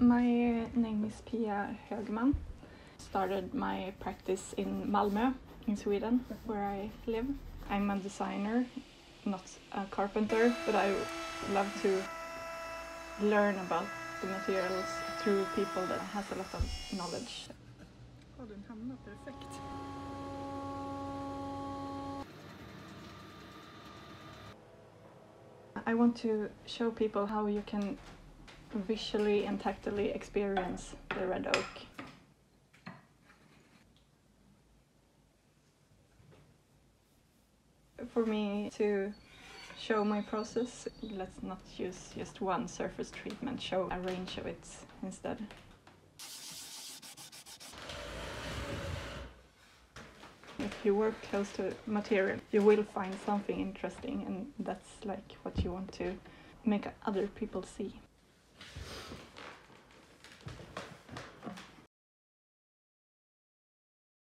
My name is Pia Högman. Started my practice in Malmö in Sweden where I live. I'm a designer, not a carpenter, but I love to learn about the materials through people that has a lot of knowledge. Ja, den hamnar perfekt. I want to show people how you can visually and tactily experience the red oak. For me to show my process, let's not use just one surface treatment, show a range of it instead. If you work close to material, you will find something interesting, and that's like what you want to make other people see.